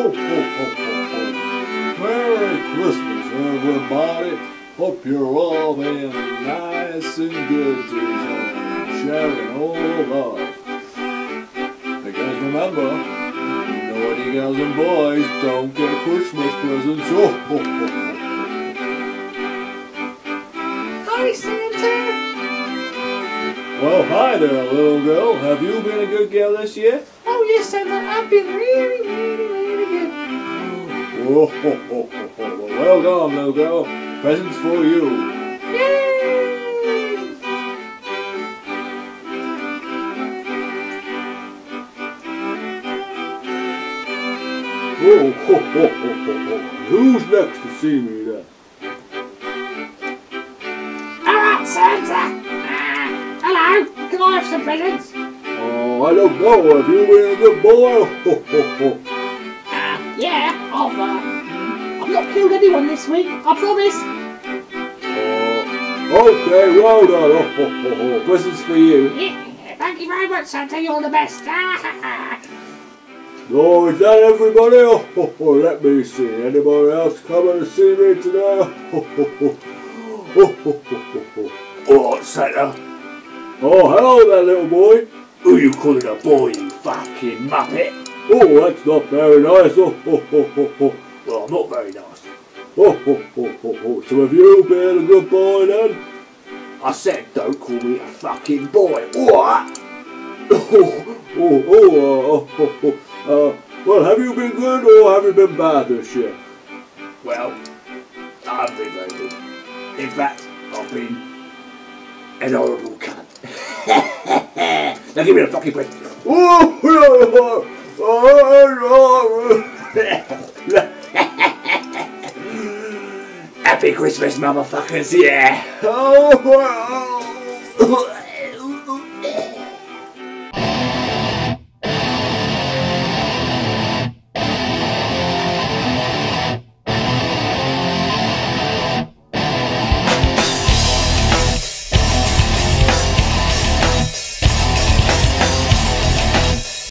ho, ho, ho, ho. Merry Christmas, everybody. Hope you're all being nice and good to each other, sharing all the love. Because remember, naughty girls and boys don't get Christmas presents. Ho, ho, ho, ho. Hi, Santa. Well, hi there, little girl. Have you been a good girl this year? Oh, yes, Santa. I've been really, really, really good. Oh, ho, ho, ho, ho. Well done, little girl. Presents for you. Yay! Oh, ho, ho, ho, ho, ho. Who's next to see me then? All right, Santa. Ah, hello. Can I have some presents? Oh, I don't know. Have you been a good boy? Ho, ho, ho. Uh, yeah, I've, uh, I've not killed anyone this week. I promise. Oh, okay, well done. Oh, ho, ho, ho. Presents for you. Yeah, thank you very much, Santa. You're the best. Oh, is that everybody? Oh, ho, ho. Let me see. Anybody else coming to see me today? Oh, ho, ho. Oh, ho, ho, ho, ho. Oh, Santa, Oh, hello there, little boy. who you calling a boy, you fucking muppet? Oh, that's not very nice. Oh, ho, ho, ho, ho. I'm not very nice. Oh, ho, ho, ho, ho. So have you been a good boy then? I said don't call me a fucking boy. What? Oh, oh, oh, uh, oh, oh, oh. Uh, well, have you been good or have you been bad this year? Well, I've been very good. In fact, I've been an horrible cunt. now give me a fucking. Oh, oh, oh, Happy Christmas, motherfuckers, yeah. oh, oh.